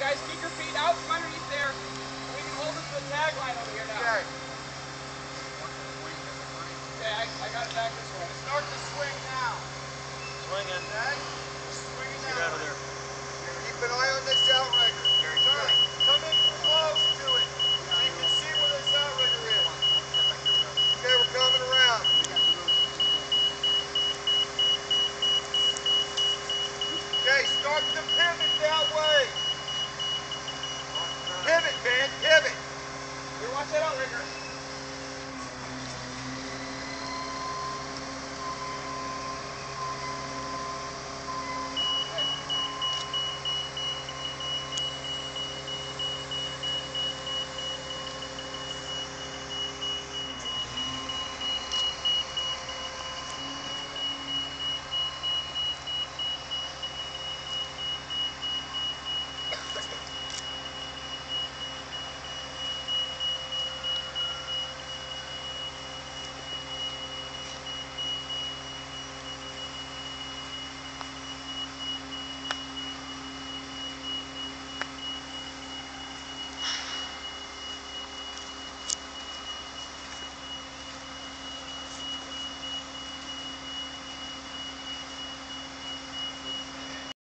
guys. Keep your feet out from underneath there. We can hold it to the tagline over here now. Okay. Okay, I, I got it back this way. Start the swing now. Swing in. Okay? Swing Get out of there. Keep an eye on this outrigger. Very Good. Come in close to it so you can see where this outrigger is. Okay, we're coming around. Okay, start the pivot that way. Watch that outrigger.